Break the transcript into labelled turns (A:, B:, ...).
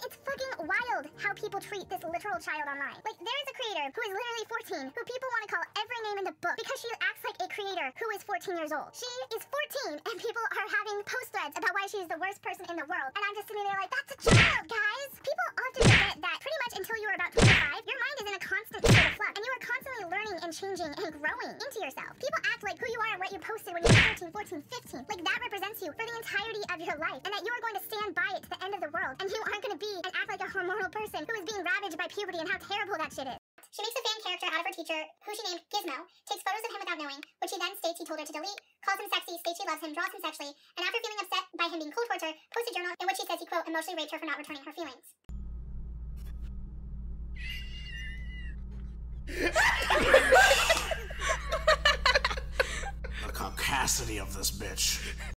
A: It's fucking wild how people treat this literal child online. Like, there is a creator who is literally 14 who people want to call every name in the book because she acts like a creator who is 14 years old. She is 14 and people are having post threads about why she's the worst person in the world. And I'm just sitting there like, that's a child, guys! People often forget that pretty much until you are about 25, your mind is in a constant state of flux and you are constantly learning and changing and growing into yourself. People act like who you are and what you posted when you were 13, 14, 15. Like that represents you for the entirety of your life and that you are going to stand by it to the end of the world and you aren't going to hormonal person who is being ravaged by puberty and how terrible that shit is. She makes a fan character out of her teacher, who she named Gizmo, takes photos of him without knowing, which he then states he told her to delete, calls him sexy, states she loves him, draws him sexually, and after feeling upset by him being cold towards her, posts a journal in which he says he, quote, emotionally raped her for not returning her feelings.
B: The caucasity of this bitch.